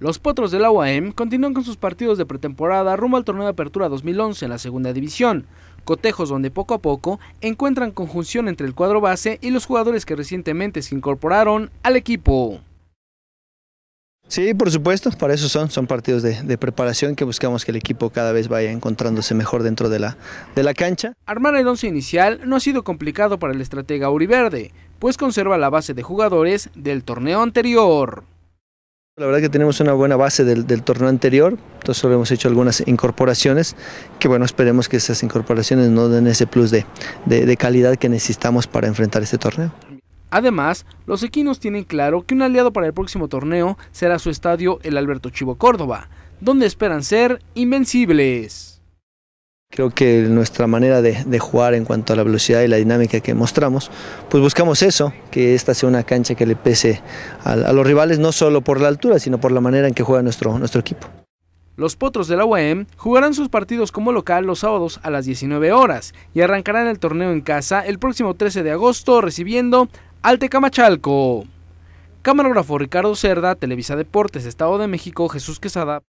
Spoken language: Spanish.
Los Potros de la UAM continúan con sus partidos de pretemporada rumbo al torneo de apertura 2011 en la segunda división, cotejos donde poco a poco encuentran conjunción entre el cuadro base y los jugadores que recientemente se incorporaron al equipo. Sí, por supuesto, para eso son, son partidos de, preparación que buscamos que el equipo cada vez vaya encontrándose mejor dentro de la, de la cancha. Armar el once inicial no ha sido complicado para el estratega Uriverde, pues conserva la base de jugadores del torneo anterior. La verdad que tenemos una buena base del, torneo anterior, entonces solo hemos hecho algunas incorporaciones, que bueno, esperemos que esas incorporaciones nos den ese plus de, de calidad que necesitamos para enfrentar este torneo. Además, los equinos tienen claro que un aliado para el próximo torneo será su estadio el Alberto Chivo Córdoba, donde esperan ser invencibles. Creo que nuestra manera de, jugar en cuanto a la velocidad y la dinámica que mostramos, pues buscamos eso, que esta sea una cancha que le pese a, los rivales no solo por la altura, sino por la manera en que juega nuestro, nuestro equipo. Los Potros de la UAM jugarán sus partidos como local los sábados a las 19 horas y arrancarán el torneo en casa el próximo 13 de agosto recibiendo al Tecamachalco. Camarógrafo Ricardo Cerda, Televisa Deportes, Estado de México, Jesús Quesada.